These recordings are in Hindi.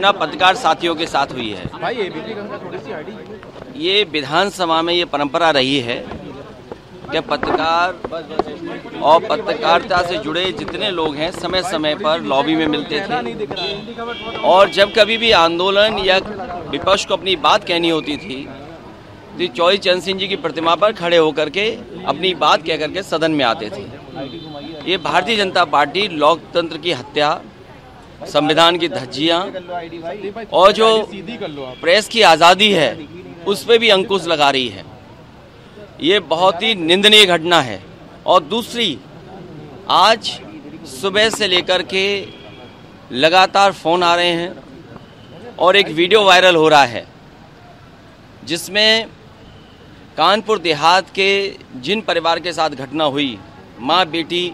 घटना पत्रकार साथियों के साथ हुई है। भाई ये विधानसभा में ये परंपरा रही है कि पत्रकार और पत्रकारिता से जुड़े जितने लोग हैं समय समय पर लॉबी में मिलते थे। और जब कभी भी आंदोलन या विपक्ष को अपनी बात कहनी होती थी तो चौधरी चंद सिंह जी की प्रतिमा पर खड़े होकर के अपनी बात कह करके सदन में आते थे। ये भारतीय जनता पार्टी लोकतंत्र की हत्या संविधान की धज्जियाँ और जो प्रेस की आज़ादी है, उस पर भी अंकुश लगा रही है। ये बहुत ही निंदनीय घटना है। और दूसरी, आज सुबह से लेकर के लगातार फ़ोन आ रहे हैं और एक वीडियो वायरल हो रहा है, जिसमें कानपुर देहात के जिन परिवार के साथ घटना हुई, माँ बेटी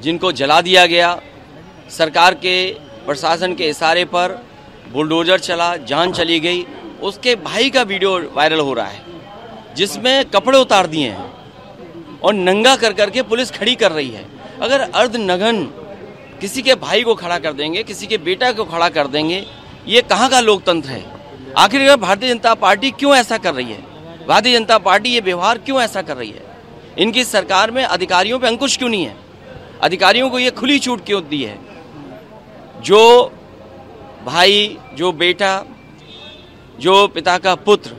जिनको जला दिया गया सरकार के प्रशासन के इशारे पर बुलडोजर चला, जान चली गई। उसके भाई का वीडियो वायरल हो रहा है, जिसमें कपड़े उतार दिए हैं और नंगा कर करके पुलिस खड़ी कर रही है। अगर अर्ध नगन किसी के भाई को खड़ा कर देंगे, किसी के बेटा को खड़ा कर देंगे, ये कहाँ का लोकतंत्र है? आखिरकार भारतीय जनता पार्टी क्यों ऐसा कर रही है? भारतीय जनता पार्टी ये व्यवहार क्यों ऐसा कर रही है? इनकी सरकार में अधिकारियों पर अंकुश क्यों नहीं है? अधिकारियों को ये खुली छूट क्यों दी है? जो भाई, जो बेटा, जो पिता का पुत्र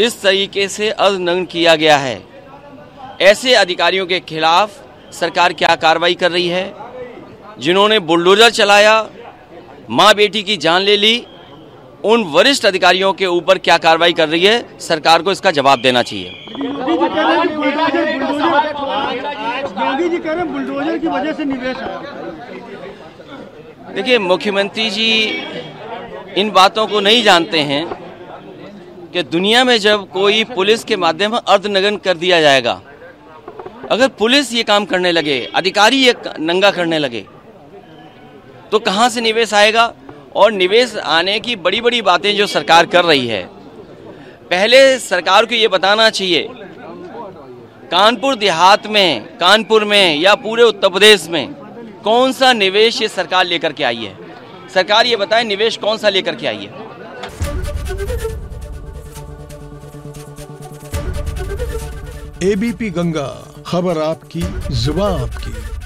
इस तरीके से अर्धनग्न किया गया है। ऐसे अधिकारियों के खिलाफ सरकार क्या कार्रवाई कर रही है? जिन्होंने बुलडोजर चलाया, माँ बेटी की जान ले ली, उन वरिष्ठ अधिकारियों के ऊपर क्या कार्रवाई कर रही है? सरकार को इसका जवाब देना चाहिए। बुलडोजर की वजह से निवेश देखिए, मुख्यमंत्री जी इन बातों को नहीं जानते हैं कि दुनिया में जब कोई पुलिस के माध्यम अर्धनगन कर दिया जाएगा, अगर पुलिस ये काम करने लगे, अधिकारी ये नंगा करने लगे तो कहाँ से निवेश आएगा? और निवेश आने की बड़ी बड़ी बातें जो सरकार कर रही है, पहले सरकार को ये बताना चाहिए, कानपुर देहात में, कानपुर में या पूरे उत्तर प्रदेश में कौन सा निवेश ये सरकार लेकर के आई है? सरकार ये बताए, निवेश कौन सा लेकर के आई है? एबीपी गंगा, खबर आपकी, जुबा आपकी।